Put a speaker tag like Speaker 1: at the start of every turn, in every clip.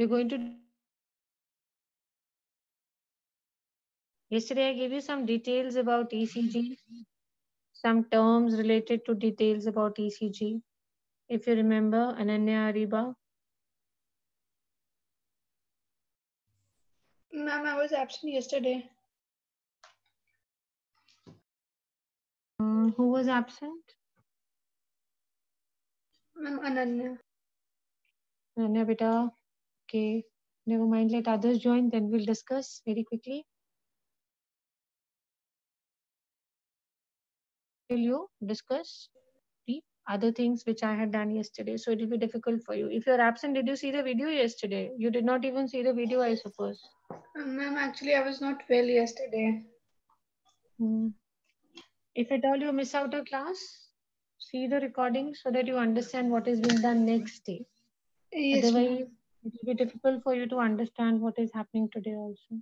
Speaker 1: we're going to Yesterday, I gave you some details about ECG, some terms related to details about ECG. If you remember, Ananya Ariba.
Speaker 2: Ma'am, I was absent yesterday.
Speaker 1: Um, who was absent?
Speaker 2: Ma'am, Ananya.
Speaker 1: Ananya beta. Okay. Never mind. Let others join. Then we'll discuss very quickly. Will you discuss the other things which I had done yesterday? So it will be difficult for you. If you're absent, did you see the video yesterday? You did not even see the video, I suppose.
Speaker 2: Uh, Ma'am, actually, I was not well yesterday.
Speaker 1: Hmm. If at all you miss out a class, see the recording so that you understand what is being done next day.
Speaker 2: Yes,
Speaker 1: Otherwise. It will be difficult for you to understand what is happening today also.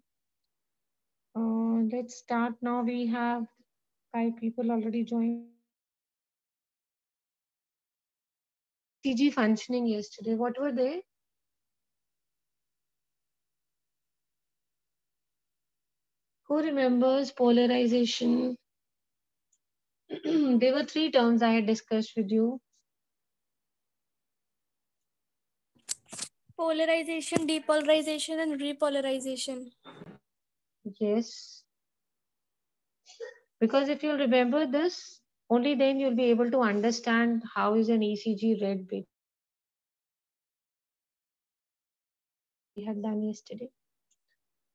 Speaker 1: Uh, let's start now. We have five people already joined. CG functioning yesterday. What were they? Who remembers polarization? there were three terms I had discussed with you.
Speaker 3: Polarization, depolarization, and repolarization.
Speaker 1: Yes. Because if you'll remember this, only then you'll be able to understand how is an ECG read. We had done yesterday.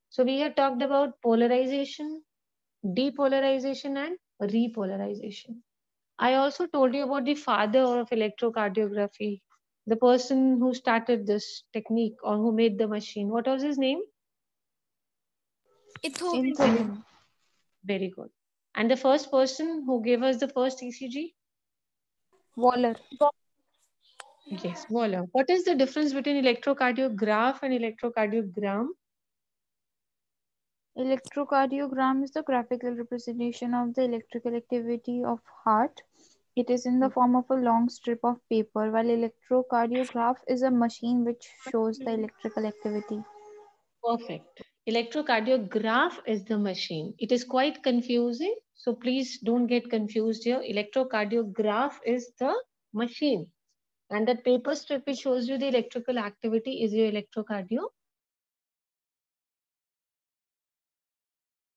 Speaker 1: So we had talked about polarization, depolarization, and repolarization. I also told you about the father of electrocardiography, the person who started this technique or who made the machine. What was his name?
Speaker 3: Ethiopian.
Speaker 1: Very good. And the first person who gave us the first ECG?
Speaker 4: Waller.
Speaker 1: Yes, Waller. What is the difference between electrocardiograph and electrocardiogram?
Speaker 4: Electrocardiogram is the graphical representation of the electrical activity of heart. It is in the form of a long strip of paper, while electrocardiograph is a machine which shows the electrical activity.
Speaker 1: Perfect. Electrocardiograph is the machine. It is quite confusing. So please don't get confused here. Electrocardiograph is the machine. And that paper strip which shows you the electrical activity is your electrocardio.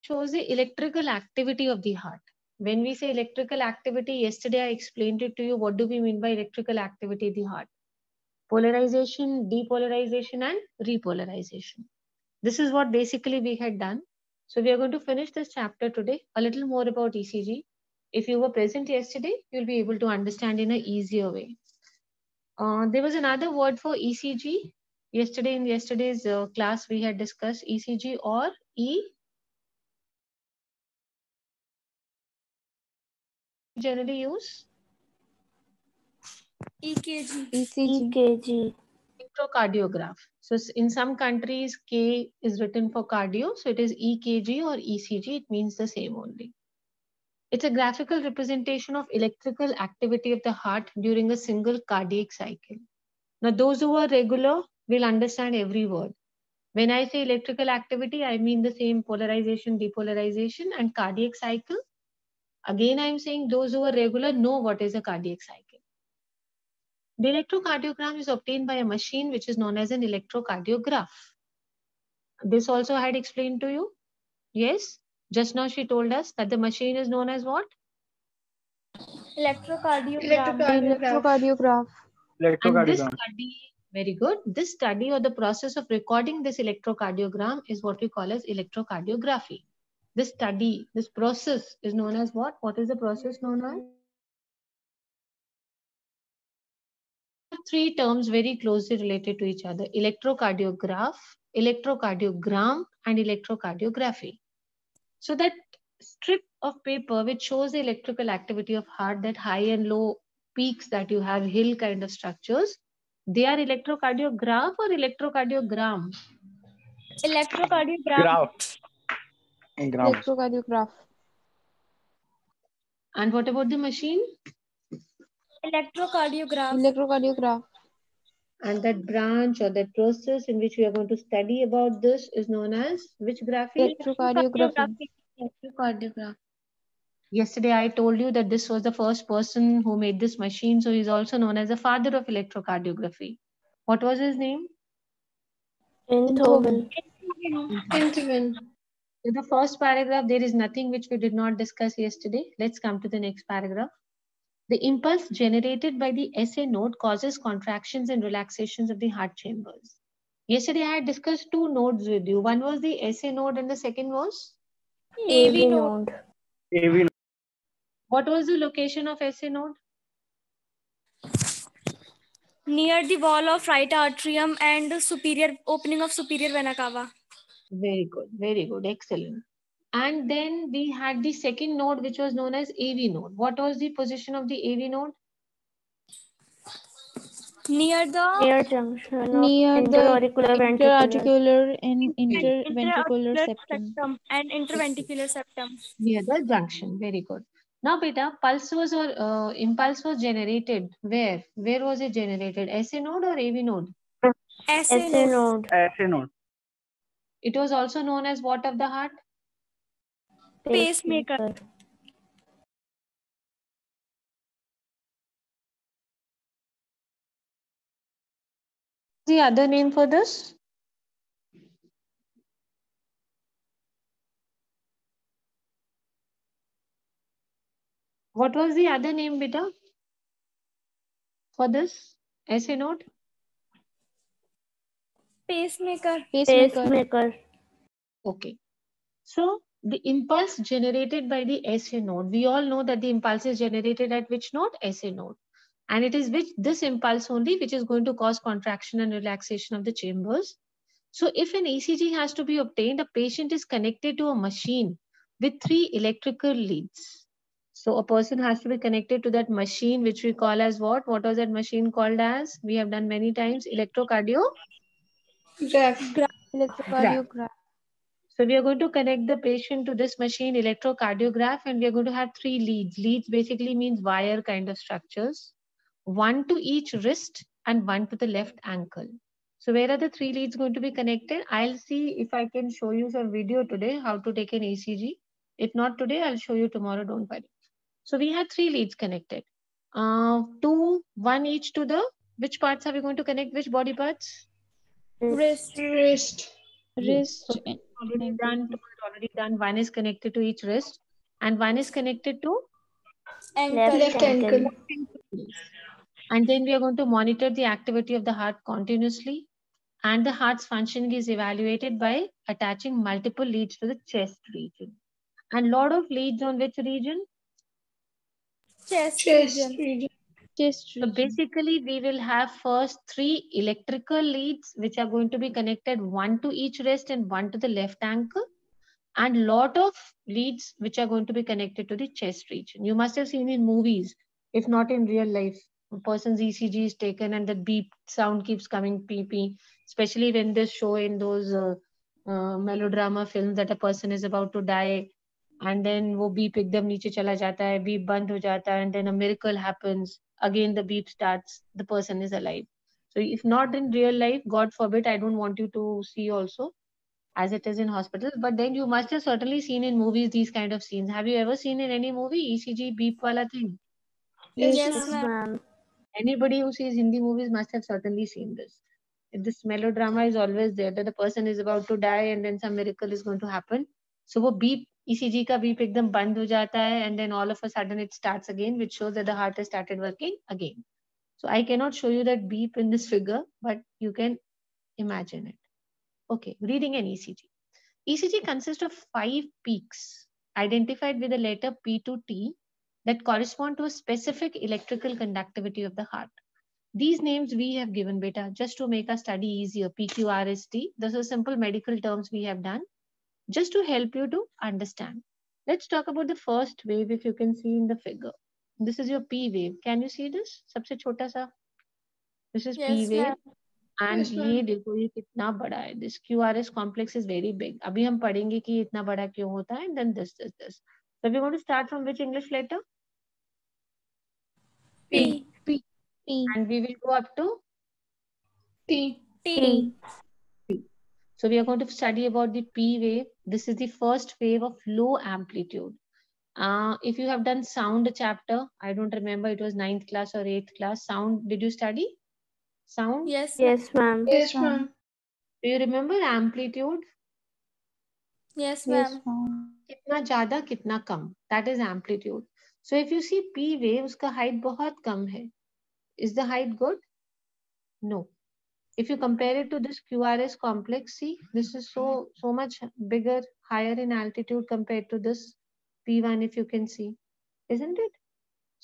Speaker 1: Shows the electrical activity of the heart. When we say electrical activity, yesterday I explained it to you. What do we mean by electrical activity the heart? Polarization, depolarization, and repolarization. This is what basically we had done. So we are going to finish this chapter today, a little more about ECG. If you were present yesterday, you'll be able to understand in an easier way. Uh, there was another word for ECG. Yesterday in yesterday's uh, class, we had discussed ECG or E. Generally use
Speaker 3: EKG.
Speaker 4: ECG.
Speaker 5: EKG.
Speaker 1: electrocardiograph. So in some countries, K is written for cardio. So it is EKG or ECG. It means the same only. It's a graphical representation of electrical activity of the heart during a single cardiac cycle. Now, those who are regular will understand every word. When I say electrical activity, I mean the same polarization, depolarization, and cardiac cycle. Again, I'm saying those who are regular know what is a cardiac cycle. The electrocardiogram is obtained by a machine which is known as an electrocardiograph. This also I had explained to you. Yes, just now she told us that the machine is known as what?
Speaker 3: Electrocardiogram.
Speaker 2: Electrocardiograph.
Speaker 4: Electrocardiogram.
Speaker 1: And this
Speaker 6: Electrocardiogram.
Speaker 1: study, very good. This study or the process of recording this electrocardiogram is what we call as electrocardiography. This study, this process is known as what? What is the process known as? Three terms very closely related to each other. Electrocardiograph, electrocardiogram, and electrocardiography. So that strip of paper which shows the electrical activity of heart, that high and low peaks that you have, hill kind of structures, they are electrocardiograph or electrocardiogram.
Speaker 3: Electrocardiogram.
Speaker 6: Graph. Graph.
Speaker 4: Electrocardiograph.
Speaker 1: And what about the machine?
Speaker 3: Electrocardiograph.
Speaker 4: Electrocardiograph.
Speaker 1: And that branch or that process in which we are going to study about this is known as which graphy?
Speaker 4: Electrocardiography.
Speaker 3: Electrocardiograph.
Speaker 1: Yesterday, I told you that this was the first person who made this machine. So he's also known as the father of electrocardiography. What was his name?
Speaker 3: Einthoven.
Speaker 2: Entwin.
Speaker 1: In the first paragraph, there is nothing which we did not discuss yesterday. Let's come to the next paragraph. The impulse generated by the SA node causes contractions and relaxations of the heart chambers. Yesterday, I had discussed two nodes with you. One was the SA node and the second was?
Speaker 3: AV node.
Speaker 6: AV node.
Speaker 1: What was the location of SA node?
Speaker 3: Near the wall of right atrium and superior opening of superior vena cava.
Speaker 1: Very good, very good, excellent. And then we had the second node, which was known as AV node. What was the position of the AV node?
Speaker 3: Near the
Speaker 5: Near junction
Speaker 4: Near the
Speaker 5: interauricular ventricular.
Speaker 4: interarticular and interventricular septum.
Speaker 3: and interventricular septum.
Speaker 1: Near the junction. Very good. Now, beta, pulse was or uh, impulse was generated. Where? Where was it generated? SA node or AV node?
Speaker 3: SA
Speaker 5: SA
Speaker 3: node.
Speaker 5: node.
Speaker 6: SA node.
Speaker 1: It was also known as what of the heart?
Speaker 3: Pacemaker.
Speaker 1: The other name for this? What was the other name, beta? For this SA node?
Speaker 3: Pacemaker.
Speaker 4: Pacemaker.
Speaker 5: Pacemaker.
Speaker 1: Okay. So the impulse generated by the SA node, we all know that the impulse is generated at which node? SA node. And it is which this impulse only which is going to cause contraction and relaxation of the chambers. So if an ECG has to be obtained, a patient is connected to a machine with three electrical leads. So a person has to be connected to that machine, which we call as what? What was that machine called as? We have done many times, electrocardio.
Speaker 2: Graph.
Speaker 4: Electrocardiograph.
Speaker 1: So we are going to connect the patient to this machine electrocardiograph and we are going to have three leads. Leads basically means wire kind of structures. One to each wrist and one to the left ankle. So where are the three leads going to be connected? I'll see if I can show you some video today how to take an ECG. If not today, I'll show you tomorrow, don't worry. So we had three leads connected. Uh, two, one each to the, which parts are we going to connect? Which body parts?
Speaker 3: Wrist.
Speaker 2: Wrist.
Speaker 4: Wrist.
Speaker 1: So already done, already done. One is connected to each wrist and one is connected to
Speaker 3: Ankle.
Speaker 2: Left ankle.
Speaker 1: and then we are going to monitor the activity of the heart continuously and the heart's functioning is evaluated by attaching multiple leads to the chest region and lot of leads on which region
Speaker 3: Chest.
Speaker 2: Chest
Speaker 3: region.
Speaker 2: region.
Speaker 1: So basically we will have first three electrical leads which are going to be connected one to each wrist and one to the left ankle and lot of leads which are going to be connected to the chest region. You must have seen in movies, if not in real life, a person's ECG is taken and the beep sound keeps coming PP, especially when they show in those uh, uh, melodrama films that a person is about to die and then wo beep ekdam niche chala jata hai, beep band ho jata hai, and then a miracle happens again the beep starts the person is alive so if not in real life god forbid i don't want you to see also as it is in hospitals but then you must have certainly seen in movies these kind of scenes have you ever seen in any movie ecg beep wala thing
Speaker 2: Yes,
Speaker 3: Yes,
Speaker 2: ma'am.
Speaker 3: ma'am.
Speaker 5: ma'am.
Speaker 1: anybody who sees Hindi movies must have certainly seen this. This melodrama is always there that the person is about to die and then some miracle is going to happen. So वो beep ECG ka beep ekdam band ho jata hai and then all of a sudden it starts again, which shows that the heart has started working again. So I cannot show you that beep in this figure, but you can imagine it. Okay, reading an ECG. ECG consists of five peaks identified with the letter P to T that correspond to a specific electrical conductivity of the heart. These names we have given beta just to make our study easier. PQRST, those are simple medical terms we have done just to help you to understand. Let's talk about the first wave if you can see in the figure. This is your P wave. Can you see this? सबसे छोटा सा. This is P
Speaker 3: Yes,
Speaker 1: wave.
Speaker 3: ma'am.
Speaker 1: And
Speaker 2: Yes, ma'am.
Speaker 1: ये देखो ये कितना बड़ा है this Q R S complex is very big अभी हम पढ़ेंगे कि इतना बड़ा क्यों होता है then this this this so we're going to start from which english letter
Speaker 3: P.
Speaker 4: P.
Speaker 1: and we will go up to
Speaker 2: T.
Speaker 3: T.
Speaker 1: So we are going to study about the P wave. This is the first wave of low amplitude. Uh, if you have done sound chapter, I don't remember it was ninth class or eighth class. Sound, did you study? Sound?
Speaker 3: Yes.
Speaker 5: Yes, ma'am.
Speaker 2: Yes, ma'am.
Speaker 1: Do you remember amplitude?
Speaker 3: Yes,
Speaker 4: Yes,
Speaker 3: ma'am.
Speaker 4: ma'am.
Speaker 1: कितना ज्यादा कितना कम that is amplitude so if you see p wave उसका height बहुत कम है is the height good no if you compare it to this qrs complex see this is so so much bigger higher in altitude compared to this p1 if you can see isn't it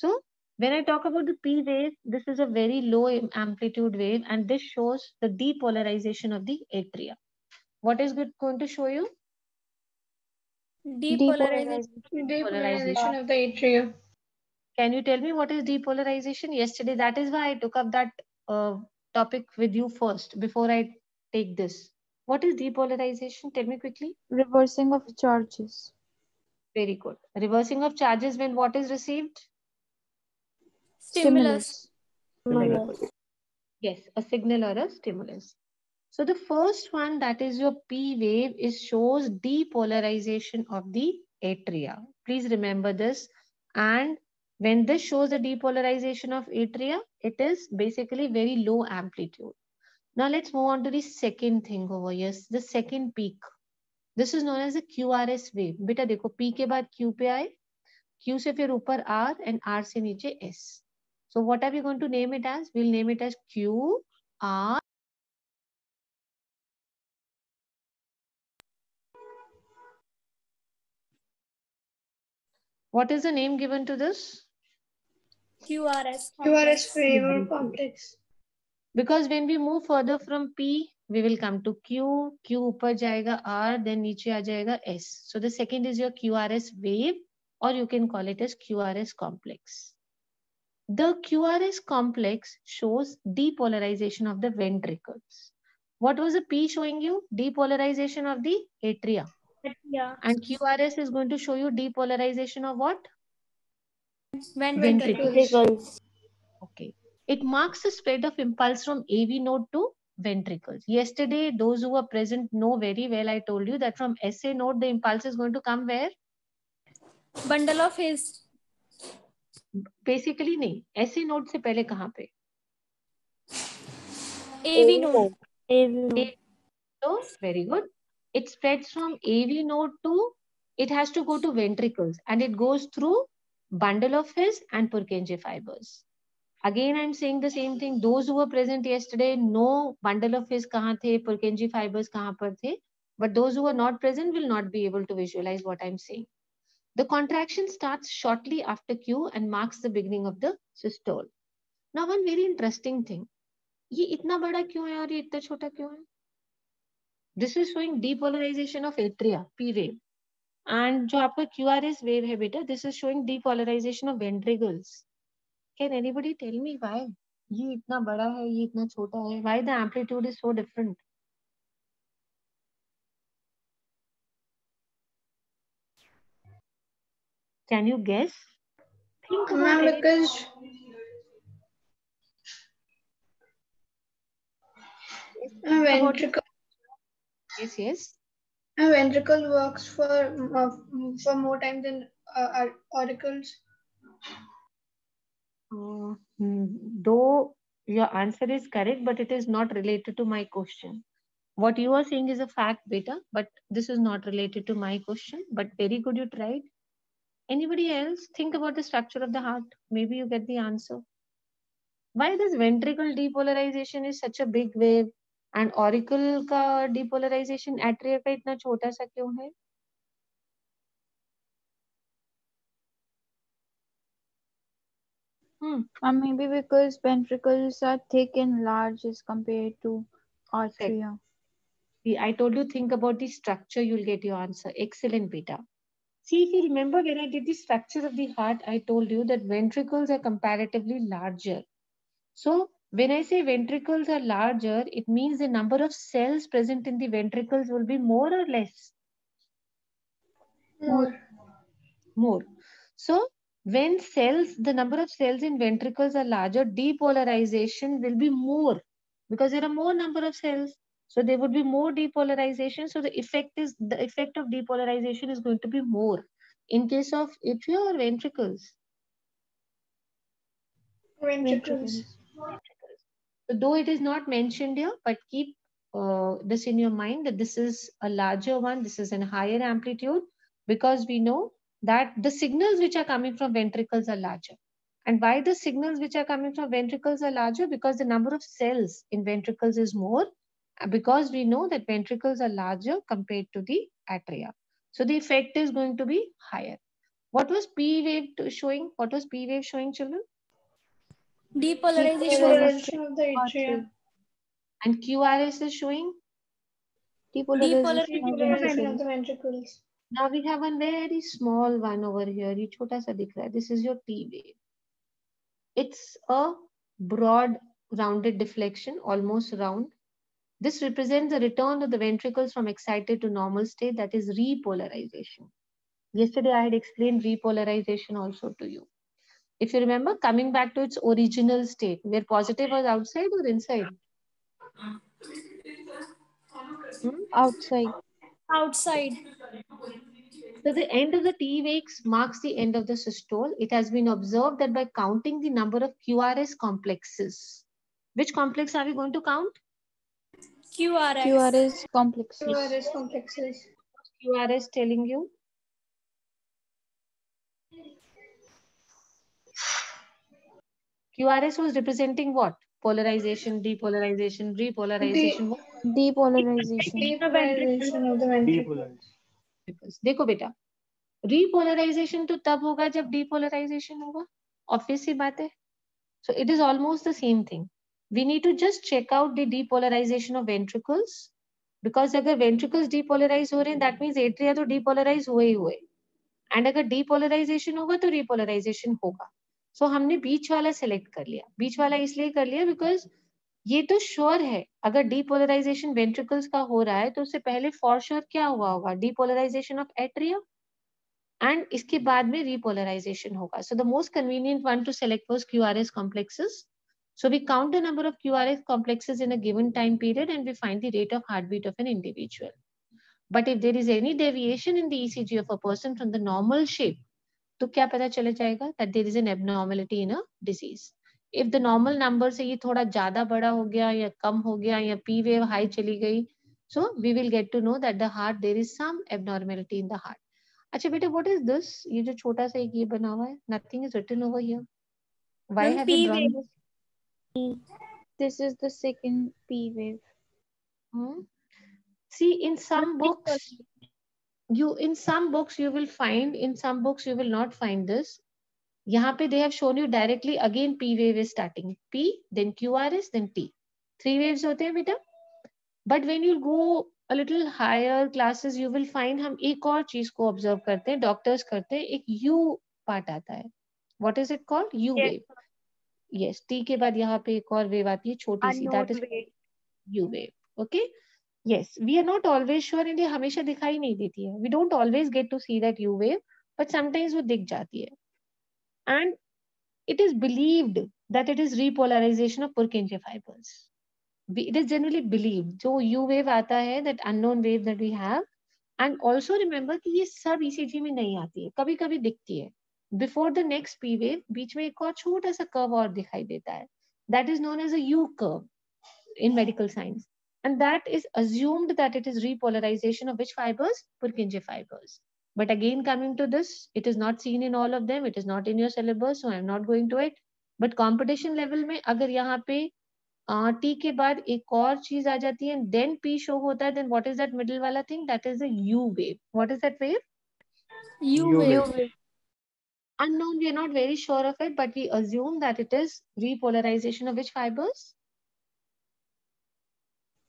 Speaker 1: so when i talk about the p wave this is a very low amplitude wave and this shows the depolarization of the atria what is going to show you
Speaker 3: Depolarization.
Speaker 2: Depolarization of the atria.
Speaker 1: Can you tell me what is depolarization? Yesterday, that is why I took up that uh, topic with you first before I take this. What is depolarization? Tell me quickly.
Speaker 4: Reversing of charges.
Speaker 1: Very good. Reversing of charges when what is received?
Speaker 3: Stimulus.
Speaker 1: Very good. Yes, a signal or a stimulus. So the first one that is your P wave is shows depolarization of the atria. Please remember this. And when this shows the depolarization of atria, it is basically very low amplitude. Now let's move on to the second thing over here, the second peak. This is known as the QRS wave. बेटा देखो P के बाद Q पे आए, Q से फिर ऊपर R and R से नीचे S. So what are we going to name it as? We'll name it as Q, R, What is the name given to this?
Speaker 3: QRS.
Speaker 2: QRS or complex.
Speaker 1: Because when we move further from P, we will come to Q, Q upar jayega R, then niche aa jayega S. So the second is your QRS wave or you can call it as QRS complex. The QRS complex shows depolarization of the ventricles. What was the P showing you? Depolarization of the atria.
Speaker 3: atria.
Speaker 1: And QRS is going to show you depolarization of what?
Speaker 3: When
Speaker 5: ventricles.
Speaker 1: Okay. It marks the spread of impulse from AV node to ventricles. Yesterday, those who were present know very well, I told you that from SA node, the impulse is going to come where?
Speaker 3: Bundle of his.
Speaker 1: Basically, no. SA node se pehle pe?
Speaker 3: AV node.
Speaker 1: So, very good. It spreads from AV node to, it has to go to ventricles and it goes through bundle of his and Purkinje fibers. Again, I'm saying the same thing. Those who were present yesterday know bundle of his kahan the, Purkinje fibers kahan par the. But those who were not present will not be able to visualize what I'm saying. The contraction starts shortly after Q and marks the beginning of the systole. Now, one very interesting thing. ये इतना बड़ा क्यों है और ये इतना छोटा क्यों है? This is showing depolarization of atria, P wave. And जो आपका क्यू आर एस वेव है बेटा this is showing depolarization of ventricles can anybody tell me why ये इतना बड़ा है ये इतना छोटा है why the amplitude is so different Can you guess? Think about it.
Speaker 2: Because ventricle.
Speaker 1: Yes, yes.
Speaker 2: A ventricle works for uh, for more time than uh, auricles.
Speaker 1: Uh, hmm, though your answer is correct, but it is not related to my question. What you are saying is a fact, beta, but this is not related to my question. But very good, you tried. Anybody else think about the structure of the heart? Maybe you get the answer. Why this ventricle depolarization is such a big wave and auricle का depolarization atria का इतना छोटा सा क्यों है? Hmm.
Speaker 4: Or maybe because ventricles are thick and large as compared to arteria.
Speaker 1: See, I told you think about the structure, you'll get your answer. Excellent, beta. See, if you remember when I did the structure of the heart, I told you that ventricles are comparatively larger. So when I say ventricles are larger, it means the number of cells present in the ventricles will be more or less?
Speaker 2: More.
Speaker 1: More. So when cells, the number of cells in ventricles are larger, depolarization will be more because there are more number of cells. So there would be more depolarization. So the effect is the effect of depolarization is going to be more in case of atria or ventricles.
Speaker 2: Ventricles.
Speaker 1: So though it is not mentioned here, but keep uh, this in your mind that this is a larger one, this is in higher amplitude because we know that the signals which are coming from ventricles are larger. And why the signals which are coming from ventricles are larger? Because the number of cells in ventricles is more because we know that ventricles are larger compared to the atria. So the effect is going to be higher. What was P wave showing? What was P wave showing children?
Speaker 3: Depolarization,
Speaker 2: of the atria.
Speaker 1: And QRS is showing?
Speaker 4: Depolarization,
Speaker 2: Depolarization of the ventricles.
Speaker 1: Now we have a very small one over here. Ye chota sa dikh raha. This is your T wave. It's a broad rounded deflection, almost round. This represents the return of the ventricles from excited to normal state, that is repolarization. Yesterday I had explained repolarization also to you. If you remember, coming back to its original state, where positive was outside or inside? Hmm?
Speaker 4: Outside.
Speaker 3: Outside.
Speaker 1: So the end of the T waves marks the end of the systole. It has been observed that by counting the number of QRS complexes, which complex are we going to count?
Speaker 3: QRS.
Speaker 4: QRS complexes.
Speaker 2: QRS complexes.
Speaker 1: QRS telling you? QRS was representing what? Polarization, depolarization, repolarization. De
Speaker 4: depolarization.
Speaker 2: Depolarization of the ventricles.
Speaker 1: देखो बेटा repolarisation तो तब होगा जब depolarisation होगा obvious ही बात है so it is almost the same thing we need to just check out the depolarisation of ventricles because अगर वेंट्रिकल्स डीपोलराइज हो रहे हैं दैट मीन्स एट्रिया तो डीपोलराइज हुए ही हुए एंड अगर डीपोलराइजेशन होगा तो रिपोलराइजेशन होगा सो हमने बीच वाला सेलेक्ट कर लिया। बीच वाला इसलिए कर लिया बिकॉज़ ये तो श्योर है। अगर डीपोलराइजेशन वेंट्रिकल्स का हो रहा है तो उससे पहले फॉर श्योर क्या हुआ होगा? डीपोलराइजेशन ऑफ़ एट्रिया एंड इसके बाद में रिपोलराइजेशन होगा। So the most convenient one to select was Q R S complexes so we count the number of Q R S complexes in given time period and we find the rate of heart beat of an individual but if there is any deviation in the ECG of a person from the normal shape तो क्या पता चला जाएगा that there is an abnormality in a disease if the normal number से ये थोड़ा ज़्यादा बड़ा हो गया या कम हो गया या पी वेव हाई चली गई so we will get to know that the heart there is some abnormality in the heart अच्छा बेटे व्हाट इज़ दिस ये जो छोटा सा एक ये बना हुआ है nothing is written over here why have you drawn this
Speaker 4: is the second P wave
Speaker 1: wave. See in some books you in some books you will find in some books you will not find this यहाँ पे they have shown you directly again P wave is starting P then QRS then T three waves होते हैं बेटा but when you go a little higher classes you will find हम एक और चीज़ को observe करते हैं doctors करते हैं एक U part आता है what is it called U
Speaker 3: Yes.
Speaker 1: wave yes T के बाद यहाँ पे एक और wave आती है छोटी सी that is. U wave okay yes we are not always sure and ये हमेशा दिखाई नहीं देती है we don't always get to see that U wave but sometimes वो दिख जाती है and it is believed that it is repolarization of Purkinje fibers. It is generally believed. जो U wave आता है, that unknown wave that we have, and also remember कि ये सब ECG में नहीं आती है, कभी कभी दिखती है. Before the next P wave, बीच में एक और छोटा सा curve और दिखाई देता है. That is known as a U curve in medical science. And that is assumed that it is repolarization of which fibers? Purkinje fibers. But again, coming to this, it is not seen in all of them. It is not in your syllabus, so I'm not going to it. But competition level में अगर यहाँ पे T के बाद एक और चीज आ जाती है देन पी शो होता है then what is that middle वाला thing that is the you wave what is that wave
Speaker 3: U
Speaker 6: U
Speaker 3: wave.
Speaker 1: unknown we are not very sure of it but we assume that it is repolarization of which fibers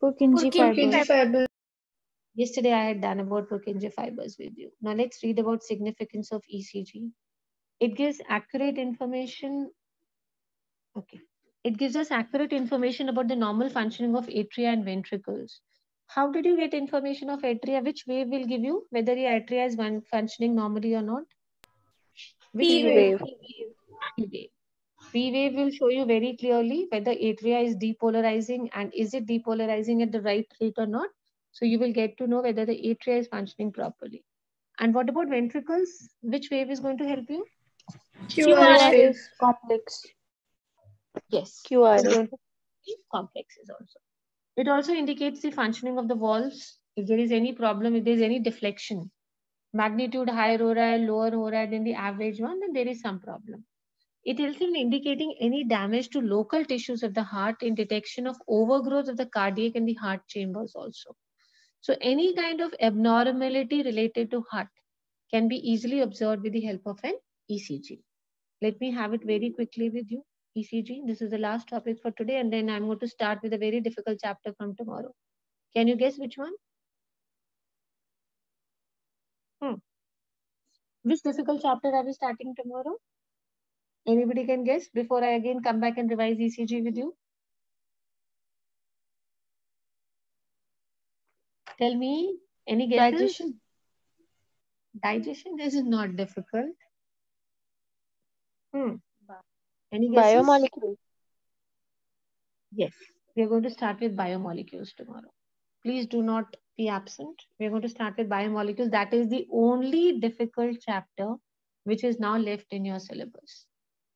Speaker 4: Purkinje
Speaker 3: Purkinje
Speaker 4: fibers.
Speaker 1: yesterday i had done about Purkinje fibers with you. Now let's read about significance of ecg it gives accurate information. Okay. It gives us accurate information about the normal functioning of atria and ventricles. How did you get information of atria? Which wave will give you whether your atria is one functioning normally or not? Which
Speaker 3: P
Speaker 1: wave?
Speaker 3: wave.
Speaker 1: P wave. P wave will show you very clearly whether atria is depolarizing and is it depolarizing at the right rate or not. So you will get to know whether the atria is functioning properly. And what about ventricles? Which wave is going to help you?
Speaker 2: QRS wave.
Speaker 4: is complex.
Speaker 1: Yes.
Speaker 5: QRS.
Speaker 1: It's going to be complexes also. It also indicates the functioning of the valves. If there is any problem, if there is any deflection, magnitude higher ORAD, lower ORAD than the average one, then there is some problem. It is in indicating any damage to local tissues of the heart in detection of overgrowth of the cardiac and the heart chambers also. So any kind of abnormality related to heart can be easily observed with the help of an ECG. Let me have it very quickly with you. ECG, this is the last topic for today, and then I'm going to start with a very difficult chapter from tomorrow. Can you guess which one? Hmm. Which difficult chapter are we starting tomorrow? Anybody can guess before I again come back and revise ECG with you? Tell me, any guesses?
Speaker 4: Digestion.
Speaker 1: Digestion, this is not difficult. Hmm. Any guesses?
Speaker 5: Biomolecules.
Speaker 1: Yes, we are going to start with biomolecules tomorrow. Please do not be absent. We are going to start with biomolecules. That is the only difficult chapter which is now left in your syllabus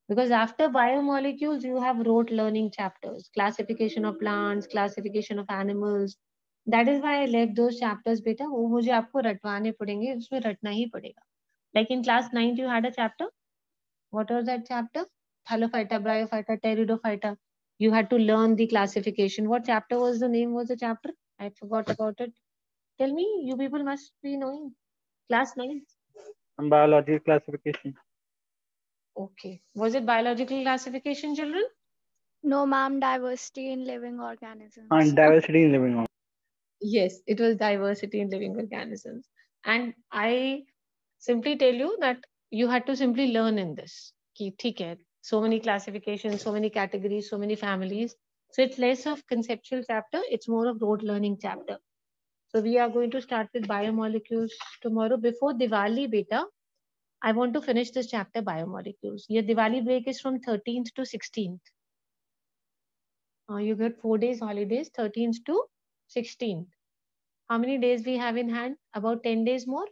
Speaker 1: Because after biomolecules, you have rote learning chapters, classification of plants, classification of animals. That is why I left those chapters, beta. वो मुझे आपको रटवाने पड़ेंगे उसमें रटना ही पड़ेगा. Like in class 9, you had a chapter. What was that chapter? Thallophyta, Bryophyta, Pteridophyta. You had to learn the classification. What chapter was the name was the chapter? I forgot about it. Tell me, you people must be knowing. Class 9.
Speaker 6: Biology classification.
Speaker 1: Okay. Was it biological classification, children?
Speaker 7: No, ma'am, diversity in living organisms.
Speaker 6: And diversity in living organisms.
Speaker 1: Yes, it was diversity in living organisms. And I simply tell you that you had to simply learn in this. Ki, theek hai, so many classifications, so many categories, so many families. So it's less of conceptual chapter, it's more of rote learning chapter. So we are going to start with biomolecules tomorrow. Before Diwali, beta, I want to finish this chapter biomolecules. Your Diwali break is from 13th to 16th. Uh, you get four days holidays, 13th to 16th. How many days we have in hand? About 10 days more?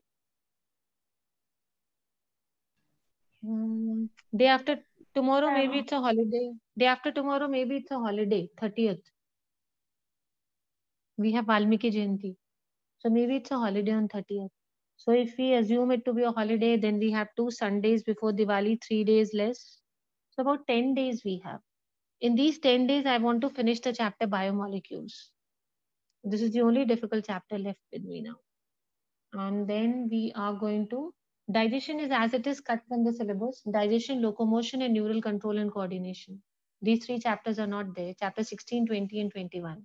Speaker 1: Hmm, day after tomorrow, maybe it's a holiday. Day after tomorrow, maybe it's a holiday, 30th. We have Valmiki Jayanti. So maybe it's a holiday on 30th. So if we assume it to be a holiday, then we have two Sundays before Diwali, three days less. So about 10 days we have. In these 10 days, I want to finish the chapter biomolecules. This is the only difficult chapter left with me now. And then we are going to, digestion is as it is cut from the syllabus, digestion, locomotion and neural control and coordination. These three chapters are not there, chapter 16, 20 and 21.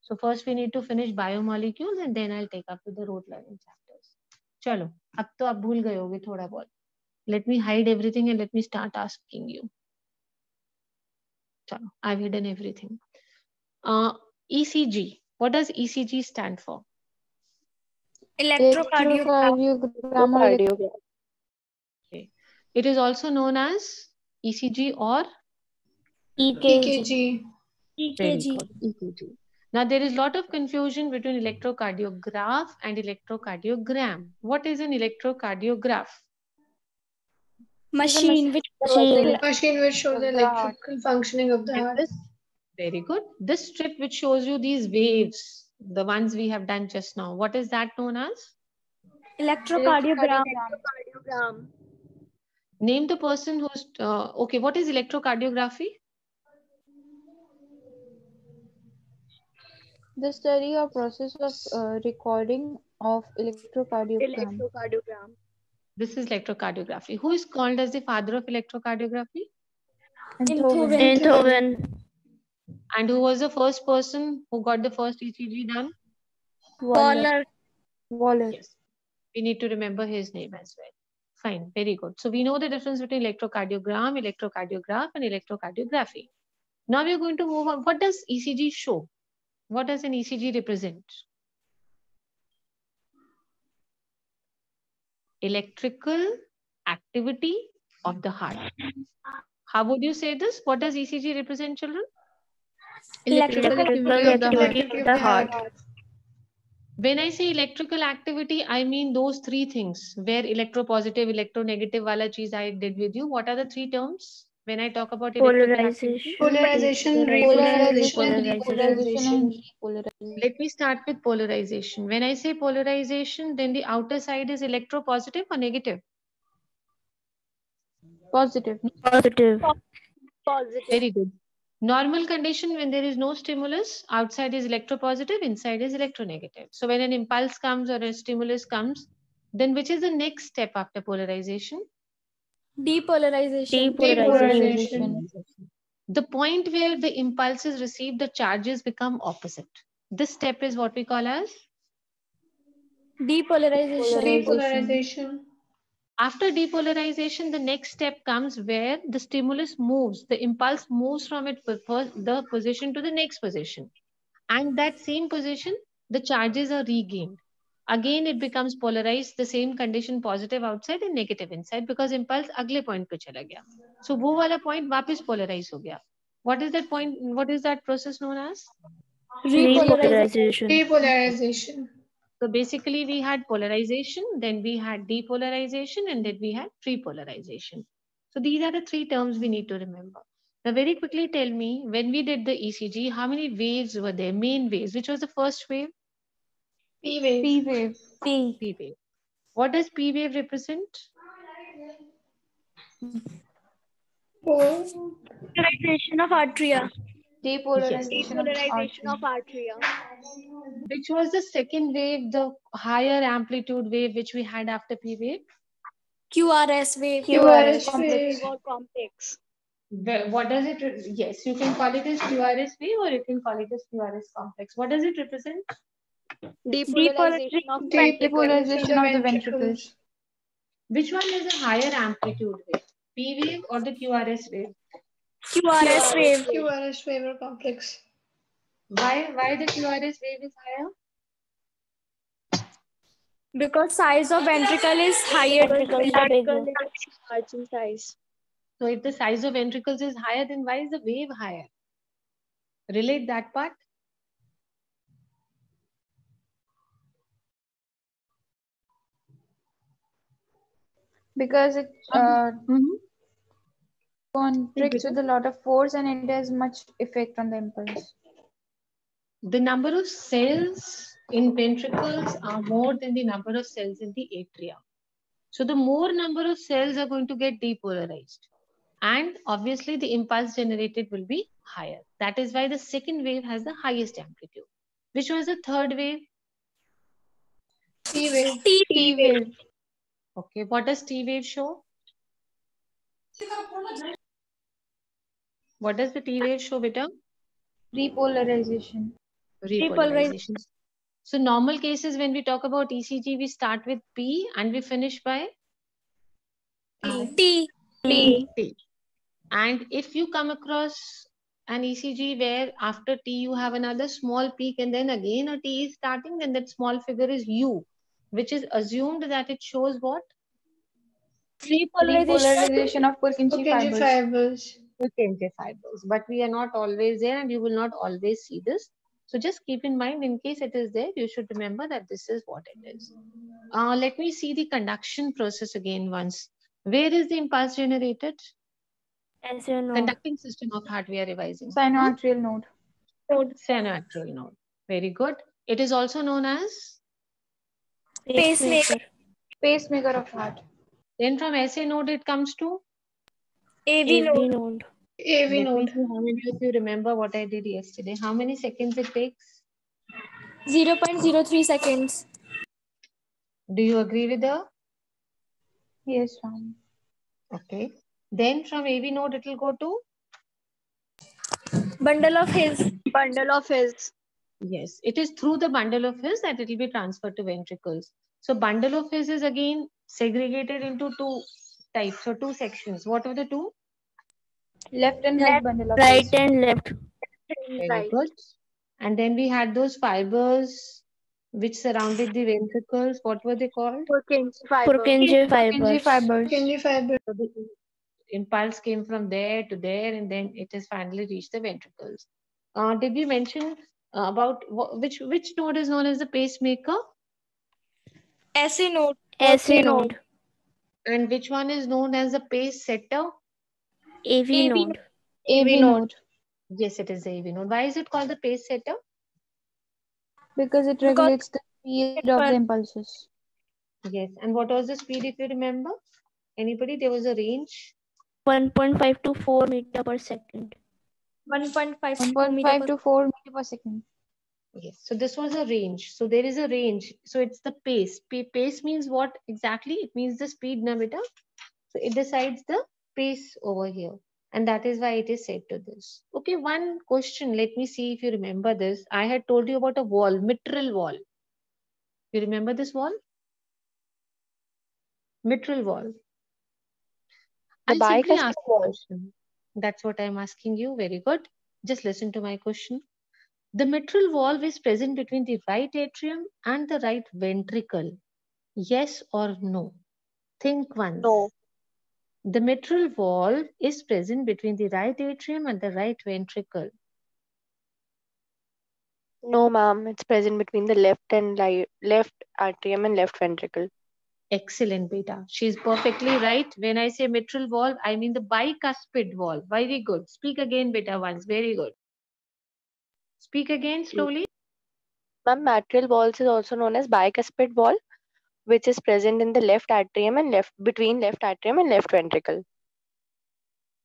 Speaker 1: So first we need to finish biomolecules and then I'll take up with the rote learning chapters. चलो अब तो आप भूल गए होगे थोड़ा बहुत। Let me hide everything and let me start asking you चलो I hidden everything ECG what does ECG stand for
Speaker 3: electrocardiogram.
Speaker 1: It is also known as ecg or
Speaker 2: ekg
Speaker 3: ekg
Speaker 1: ekg Now there is a lot of confusion between electrocardiograph and electrocardiogram. What is an electrocardiograph?
Speaker 3: Machine which
Speaker 5: Machine.
Speaker 2: Machine which shows the
Speaker 4: Of the heart.
Speaker 2: electrical functioning of the heart.
Speaker 1: this, very good. This strip which shows you these waves, the ones we have done just now, what is that known as?
Speaker 3: electrocardiogram.
Speaker 7: Electrocardiogram.
Speaker 1: Name the person who's, uh, okay, what is electrocardiography?
Speaker 4: The study or process of uh, recording of electrocardiogram.
Speaker 7: Electrocardiogram.
Speaker 1: This is electrocardiography. Who is called as the father of electrocardiography?
Speaker 4: Einthoven.
Speaker 5: Beethoven.
Speaker 1: And who was the first person who got the first ECG done?
Speaker 4: Waller.
Speaker 3: Waller.
Speaker 4: Waller.
Speaker 1: Yes. We need to remember his name as well. Fine, very good. So we know the difference between electrocardiogram, electrocardiograph, and electrocardiography. Now we are going to move on. What does ECG show? What does an ECG represent? Electrical activity of the heart. How would you say this? What does ECG represent, children?
Speaker 3: Electrical
Speaker 5: Electrical activity of the heart.
Speaker 1: When I say electrical activity, I mean those three things where electropositive, electronegative wala cheez I did with you. What are the three terms when I talk about electrical activity?
Speaker 2: Polarization,
Speaker 4: Polarization,
Speaker 2: repolarization,
Speaker 4: repolarization, and
Speaker 2: depolarization.
Speaker 4: repolarization.
Speaker 1: Let me start with polarization. When I say polarization, then the outer side is electropositive or negative?
Speaker 4: Positive.
Speaker 5: Positive.
Speaker 1: Very good. Normal condition when there is no stimulus, outside is electropositive, inside is electronegative. So when an impulse comes or a stimulus comes, then which is the next step after polarization?
Speaker 3: Depolarization.
Speaker 2: Depolarization.
Speaker 1: The point where the impulses receive the charges become opposite. This step is what we call as
Speaker 3: Depolarization.
Speaker 2: Depolarization.
Speaker 1: After depolarization, the next step comes where the stimulus moves, the impulse moves from it po- po- the position to the next position. And that same position, the charges are regained Again, it becomes polarized, the same condition positive outside and negative inside because impulse अगले point पे चला गया. So वो वाला point वापस polarize हो गया. What is that point? What is that process known as?
Speaker 5: Repolarization.
Speaker 2: Depolarization.
Speaker 1: So basically we had polarization, then we had depolarization, and then we had repolarization. So these are the three terms we need to remember. Now very quickly tell me, when we did the ECG, how many waves were there? Main waves. Which was the first wave?
Speaker 2: P wave.
Speaker 4: P wave.
Speaker 3: P.
Speaker 1: P wave. What does P wave represent?
Speaker 3: Polarization of atria.
Speaker 4: Depolarization of
Speaker 7: Polarization of
Speaker 4: artery.
Speaker 7: atria.
Speaker 1: Which was the second wave, the higher amplitude wave which we had after P wave?
Speaker 3: QRS wave.
Speaker 2: QRS
Speaker 4: complex.
Speaker 2: wave.
Speaker 7: Or complex.
Speaker 1: What does it? Yes, you can call it as QRS wave or you can call it as QRS complex. What does it represent?
Speaker 7: Depolarization of
Speaker 4: Depolarization of the ventricles.
Speaker 1: Which one is a higher amplitude wave? P wave or the QRS wave?
Speaker 3: QRS wave.
Speaker 2: QRS wave or complex.
Speaker 1: Why, why the QRS wave is higher?
Speaker 3: Because size of ventricle is higher.
Speaker 5: Ventricles are bigger.
Speaker 7: large in size.
Speaker 1: So if the size of ventricles is higher, then why is the wave higher? Relate that part.
Speaker 4: Because it uh,
Speaker 1: Mhm.
Speaker 4: contracts with a lot of force and it has much effect on the impulse.
Speaker 1: The number of cells in ventricles are more than the number of cells in the atria. So the more number of cells are going to get depolarized. And obviously the impulse generated will be higher. That is why the second wave has the highest amplitude. Which was the third wave?
Speaker 2: P wave.
Speaker 3: T wave.
Speaker 1: Okay, what does T wave show? What does the T wave show, beta?
Speaker 4: Repolarization.
Speaker 1: Repolarization. So normal cases, when we talk about ECG, we start with P and we finish by
Speaker 3: T.
Speaker 5: T.
Speaker 1: T. And if you come across an ECG where after T you have another small peak and then again a T is starting, then that small figure is U, which is assumed that it shows what?
Speaker 3: Repolarization.
Speaker 4: Repolarization of Purkinje
Speaker 2: Purkinje
Speaker 4: fibers.
Speaker 2: fibers.
Speaker 1: Purkinje fibers. But we are not always there and you will not always see this. So just keep in mind in case it is there, you should remember that this is what it is. Uh, let me see the conduction process again once. Where is the impulse generated?
Speaker 5: As you know.
Speaker 1: Conducting system of heart we are revising.
Speaker 4: Sinoatrial node.
Speaker 1: Sinoatrial node. Very good. It is also known as,
Speaker 3: Pacemaker.
Speaker 4: Pacemaker of heart.
Speaker 1: then from SA node it comes to?
Speaker 3: AV
Speaker 5: AV
Speaker 3: node.
Speaker 5: node.
Speaker 2: AV node.
Speaker 1: how many of you remember what I did yesterday. How many seconds it takes?
Speaker 3: 0.03 seconds.
Speaker 1: Do you agree with her?
Speaker 4: Yes, Ram.
Speaker 1: Okay. Then from AV node it will go to?
Speaker 3: Bundle of his.
Speaker 7: Bundle of his.
Speaker 1: Yes, it is through the bundle of his that it will be transferred to ventricles. So bundle of his is again segregated into two types or two sections. What are the two?
Speaker 4: Left and right bundle of
Speaker 5: Right
Speaker 4: his.
Speaker 5: and left.
Speaker 1: Very
Speaker 7: Right.
Speaker 1: good. And then we had those fibers which surrounded the ventricles. What were they called?
Speaker 7: Purkinje fiber.
Speaker 5: Purkinje
Speaker 4: Purkinje
Speaker 5: fibers.
Speaker 4: fibers.
Speaker 2: Purkinje fiber.
Speaker 1: So the- impulse came from there to there, and then it has finally reached the ventricles. Uh, did we mention Uh, about wh- which which node is known as the pacemaker,
Speaker 3: SA node.
Speaker 5: SA node.
Speaker 1: and which one is known as the pace setter?
Speaker 5: AV
Speaker 3: AV
Speaker 5: node.
Speaker 4: AV node
Speaker 1: Yes, it is the AV node. Why is it called the pace setter?
Speaker 4: because it
Speaker 3: Because-
Speaker 4: regulates the speed of the impulses.
Speaker 1: Yes. And what was the speed, if you remember? Anybody? There was a range.
Speaker 5: 1.5 to 4 meter per second.
Speaker 3: 1.5 to
Speaker 4: 1.5
Speaker 3: meter
Speaker 4: to 4 meter per second.
Speaker 1: Yes. So this was a range. So there is a range. So it's the pace. Pa- pace means what exactly? It means the speed, na beta. So it decides the pace over here. And that is why it is said to this. Okay, one question. Let me see if you remember this. I had told you about a wall, mitral wall. You remember this wall? Mitral wall.
Speaker 8: The
Speaker 1: I'll simply ask
Speaker 8: wall.
Speaker 1: question. That's what I'm asking you. Very good. Just listen to my question. The mitral valve is present between the right atrium and the right ventricle. Yes or no? Think once.
Speaker 8: No.
Speaker 1: The mitral valve is present between the right atrium and the right ventricle.
Speaker 8: No, ma'am. It's present between the left and li- left atrium and left ventricle.
Speaker 1: Excellent, beta. She's perfectly right. When I say mitral valve, I mean the bicuspid valve. Very good. Speak again, beta, once. Very good. Speak again slowly.
Speaker 8: Ma'am, mitral valve is also known as bicuspid valve, which is present in the left atrium and left between left atrium and left ventricle.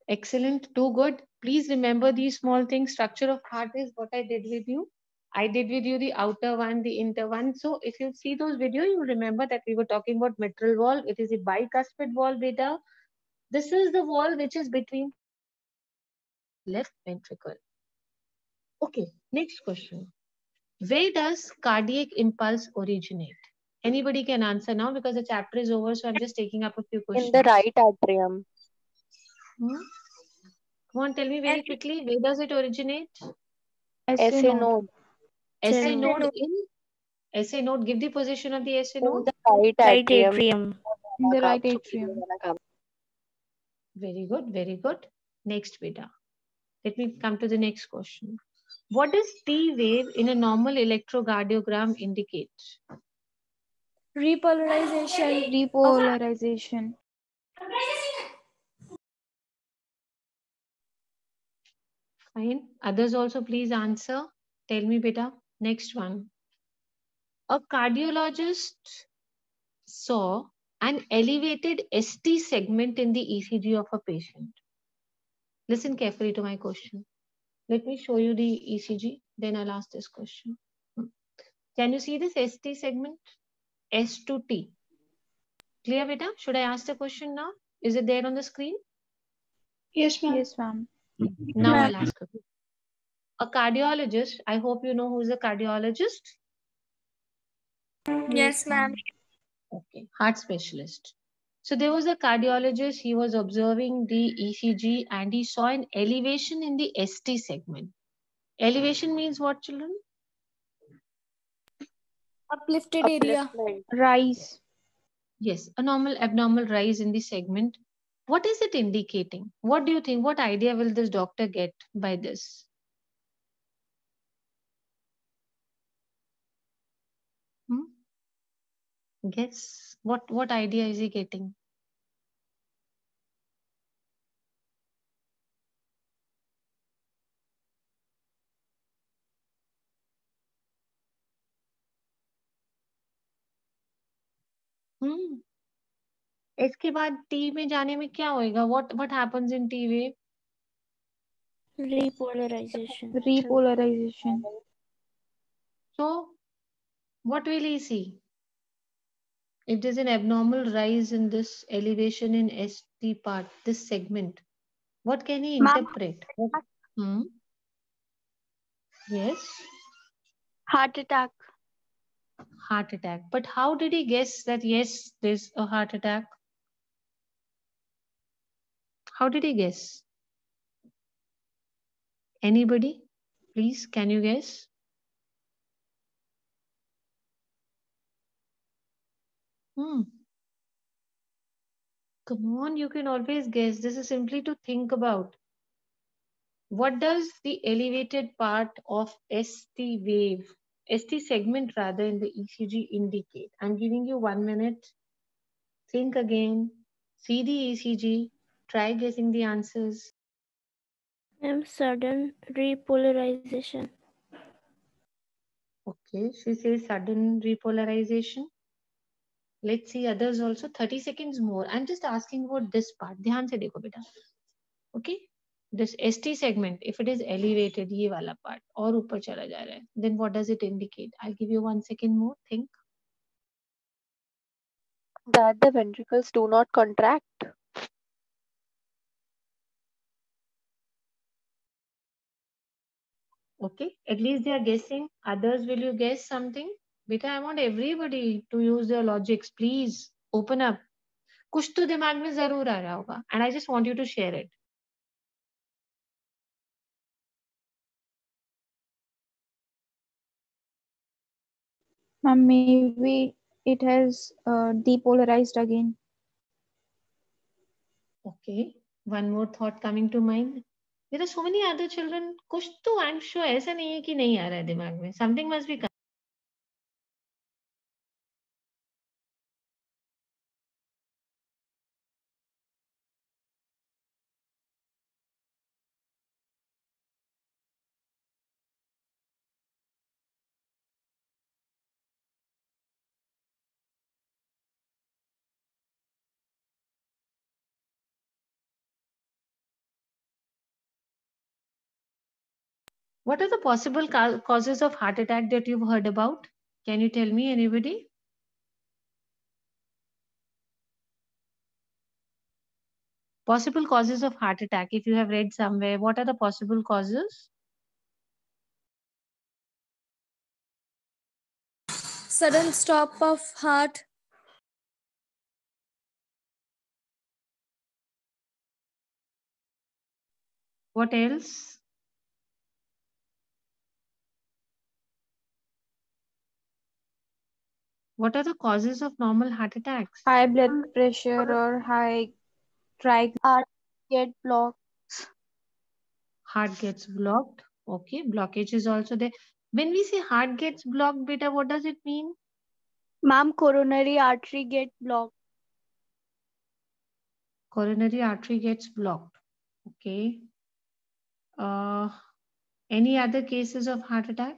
Speaker 1: Excellent. Too good. Please remember these small things. Structure of heart is what I did with you. I did with you the outer one, the inner one. So if you see those videos, you remember that we were talking about mitral valve. It is a bicuspid valve, beta. This is the wall which is between left ventricle. Okay, next question. Where does cardiac impulse originate? Anybody can answer now because the chapter is over. So I'm just taking up a few questions.
Speaker 8: In the right atrium.
Speaker 1: Hmm? Come on, tell me very quickly. Where does it originate?
Speaker 8: SA node.
Speaker 1: SA
Speaker 5: SA
Speaker 1: node
Speaker 3: node.
Speaker 1: in SA node. Give the position of the SA
Speaker 8: In
Speaker 1: node.
Speaker 8: the right
Speaker 5: Right
Speaker 8: atrium.
Speaker 5: atrium.
Speaker 4: In the right atrium.
Speaker 8: superior vena cava.
Speaker 1: Very good, very good. Next beta. Let me come to the next question. What does T wave in a normal electrocardiogram indicate?
Speaker 3: Repolarization.
Speaker 4: Repolarization.
Speaker 1: Fine. Others also please answer. Tell me beta. Next one. A cardiologist saw an elevated ST segment in the ECG of a patient. Listen carefully to my question. Let me show you the ECG, then I'll ask this question. Hmm. Can you see this ST segment? S to T. Clear, beta? Should I ask the question now? Is it there on the screen?
Speaker 2: Yes, ma'am.
Speaker 4: Yes, ma'am.
Speaker 1: Now
Speaker 3: Ma'am.
Speaker 1: I'll ask a question. A cardiologist, I hope you know who's a cardiologist.
Speaker 3: Yes, ma'am.
Speaker 1: Okay, heart specialist. So there was a cardiologist, he was observing the ECG and he saw an elevation in the ST segment. Elevation means what, children?
Speaker 3: Uplifted area.
Speaker 4: Rise.
Speaker 1: Yes, a normal abnormal rise in the segment. What is it indicating? What do you think? What idea will this doctor get by this? Hmm? Guess what what idea is he getting? इसके बाद T में जाने में क्या होएगा? What what happens in T wave
Speaker 5: repolarization
Speaker 4: repolarization
Speaker 1: so what will he see if there is an abnormal rise in this elevation in ST part this segment what can he interpret हम yes
Speaker 7: heart attack
Speaker 1: heart attack. But how did he guess that yes, there's a heart attack? How did he guess? Anybody? Please, can you guess? Hmm. Come on, you can always guess. This is simply to think about. What does the elevated part of ST wave, ST segment rather in the ECG indicate? I'm giving you one minute. Think again. See the ECG. Try guessing the answers.
Speaker 5: I'm sudden repolarization.
Speaker 1: Okay, she says sudden repolarization. Let's see others also. 30 seconds more. I'm just asking about this part. Dhyan se dekho. Okay. This ST segment, if it is elevated, ये वाला part और ऊपर चला जा रहा है, then what does it indicate? I'll give you one second more. Think.
Speaker 8: That the ventricles do not contract.
Speaker 1: Okay. At least they are guessing. Others, will you guess something? Beta, I want everybody to use their logics. Please open up. कुछ तो दिमाग में ज़रूर आ रहा होगा and I just want you to share it.
Speaker 4: Ma'am, maybe it has uh, depolarized again.
Speaker 1: Okay. One more thought coming to mind. There are so many other children. कुछ तो I'm sure ऐसा नहीं है कि नहीं आ रहा है दिमाग में. Something must be What are the possible ca- causes of heart attack that you've heard about? Can you tell me, anybody? Possible causes of heart attack, if you have read somewhere, what are the possible causes?
Speaker 3: Sudden stop of heart.
Speaker 1: What else? What are the causes of normal heart attacks?
Speaker 4: High blood pressure or high triglycerides.
Speaker 7: Heart get blocked.
Speaker 1: Heart gets blocked. Okay, blockage is also there. When we say heart gets blocked, beta, what does it mean?
Speaker 7: Ma'am, coronary artery get blocked.
Speaker 1: Coronary artery gets blocked. Okay. Uh, any other cases of heart attack?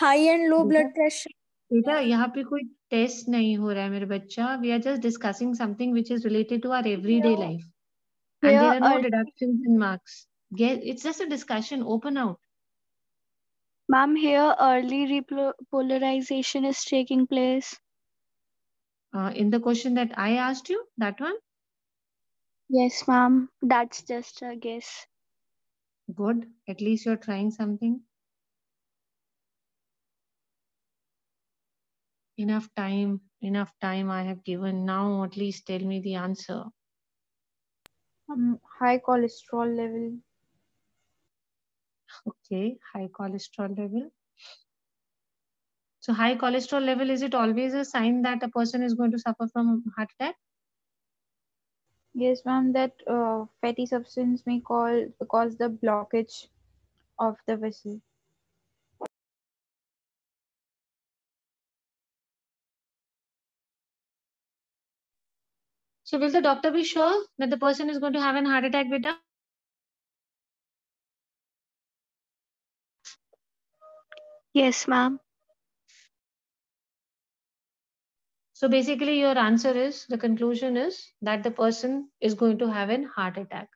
Speaker 3: High and low
Speaker 1: Beta?
Speaker 3: blood pressure.
Speaker 1: बेटा यहाँ पे कोई test नहीं हो रहा है मेरे बच्चा we are just discussing something which is related to our everyday life and there
Speaker 7: Here,
Speaker 1: are no
Speaker 7: ear-
Speaker 1: deductions in marks get it's just a discussion open out
Speaker 7: ma'am, here early repolarization is taking place.
Speaker 1: uh, in the question that i asked you that one
Speaker 7: Yes, ma'am. That's just a guess.
Speaker 1: good at least you're trying something enough time enough time i have given now at least tell me the answer
Speaker 4: Um, high cholesterol level.
Speaker 1: okay high cholesterol level so high cholesterol level is it always a sign that a person is going to suffer from heart attack
Speaker 4: Yes, ma'am, that uh, fatty substance may call, cause the blockage of the vessel.
Speaker 1: So will the doctor be sure that the person is going to have an heart attack, with beta?
Speaker 7: Yes, ma'am.
Speaker 1: So basically your answer is, the conclusion is that the person is going to have an heart attack.